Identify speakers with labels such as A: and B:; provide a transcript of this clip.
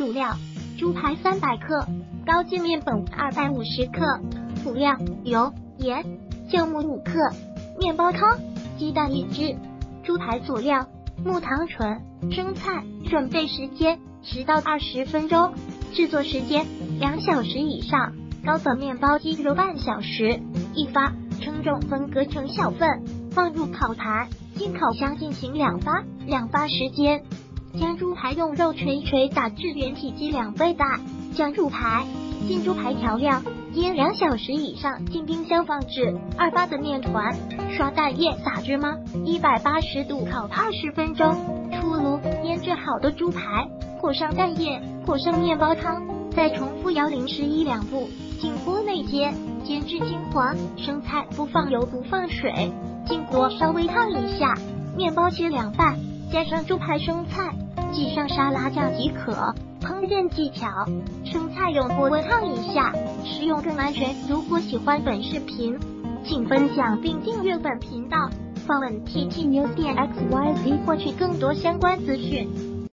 A: 主料：猪排三百克，高筋面粉二百五十克，辅料油、盐、酵母五克，面包糠、鸡蛋一只。猪排佐料：木糖醇、生菜。准备时间十到二十分钟，制作时间两小时以上。高粉面包机揉半小时，一发，称重分割成小份，放入烤盘，进烤箱进行两发，两发时间。将猪排用肉锤锤打至原体积两倍大，将猪排进猪排调料，腌两小时以上，进冰箱放置。二发的面团，刷蛋液，撒芝麻，一百八十度烤二十分钟。出炉，腌制好的猪排，裹上蛋液，裹上面包汤，再重复摇零时一两步。进锅内煎，煎至金黄。生菜不放油不放水，进锅稍微烫一下。面包切两半，加上猪排生菜，挤上沙拉酱即可。烹饪技巧：生菜用锅温烫一下，食用更安全。如果喜欢本视频，请分享并订阅本频道，访问 T T News 点 X Y Z 获取更多相关资讯。